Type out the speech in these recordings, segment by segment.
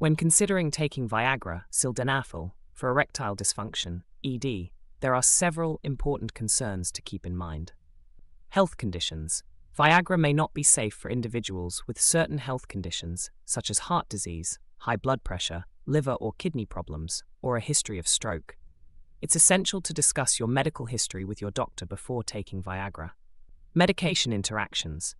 When considering taking Viagra, sildenafil, for erectile dysfunction, ED, there are several important concerns to keep in mind. Health conditions. Viagra may not be safe for individuals with certain health conditions, such as heart disease, high blood pressure, liver or kidney problems, or a history of stroke. It's essential to discuss your medical history with your doctor before taking Viagra. Medication interactions.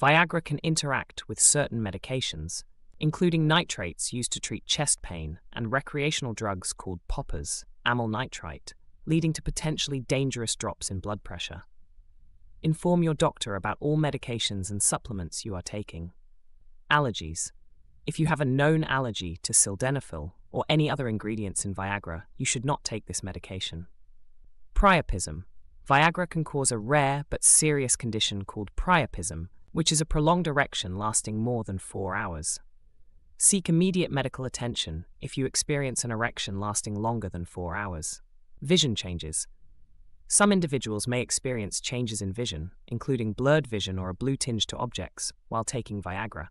Viagra can interact with certain medications, including nitrates used to treat chest pain and recreational drugs called poppers, amyl nitrite, leading to potentially dangerous drops in blood pressure. Inform your doctor about all medications and supplements you are taking. Allergies. If you have a known allergy to sildenafil or any other ingredients in Viagra, you should not take this medication. Priapism. Viagra can cause a rare but serious condition called priapism, which is a prolonged erection lasting more than four hours. Seek immediate medical attention if you experience an erection lasting longer than four hours. Vision changes. Some individuals may experience changes in vision, including blurred vision or a blue tinge to objects, while taking Viagra.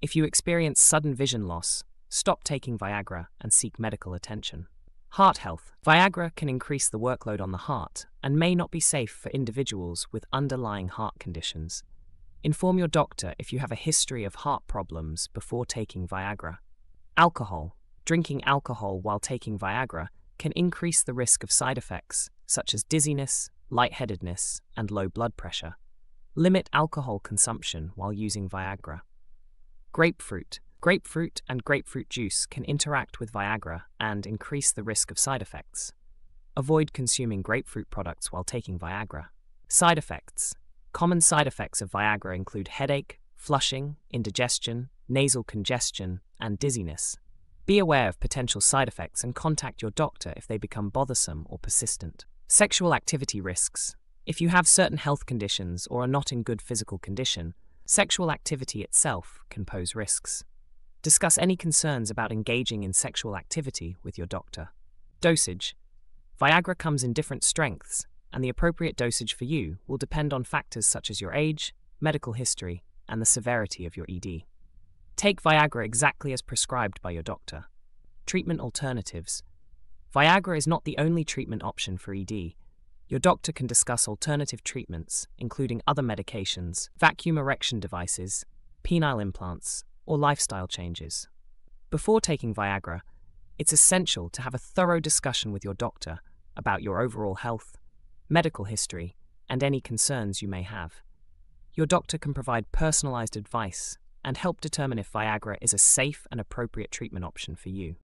If you experience sudden vision loss, stop taking Viagra and seek medical attention. Heart health. Viagra can increase the workload on the heart and may not be safe for individuals with underlying heart conditions. Inform your doctor if you have a history of heart problems before taking Viagra. Alcohol. Drinking alcohol while taking Viagra can increase the risk of side effects such as dizziness, lightheadedness, and low blood pressure. Limit alcohol consumption while using Viagra. Grapefruit. Grapefruit and grapefruit juice can interact with Viagra and increase the risk of side effects. Avoid consuming grapefruit products while taking Viagra. Side effects. Common side effects of Viagra include headache, flushing, indigestion, nasal congestion, and dizziness. Be aware of potential side effects and contact your doctor if they become bothersome or persistent. Sexual activity risks. If you have certain health conditions or are not in good physical condition, sexual activity itself can pose risks. Discuss any concerns about engaging in sexual activity with your doctor. Dosage. Viagra comes in different strengths and the appropriate dosage for you will depend on factors such as your age, medical history, and the severity of your ED. Take Viagra exactly as prescribed by your doctor. Treatment alternatives. Viagra is not the only treatment option for ED. Your doctor can discuss alternative treatments, including other medications, vacuum erection devices, penile implants, or lifestyle changes. Before taking Viagra, it's essential to have a thorough discussion with your doctor about your overall health, medical history, and any concerns you may have. Your doctor can provide personalized advice and help determine if Viagra is a safe and appropriate treatment option for you.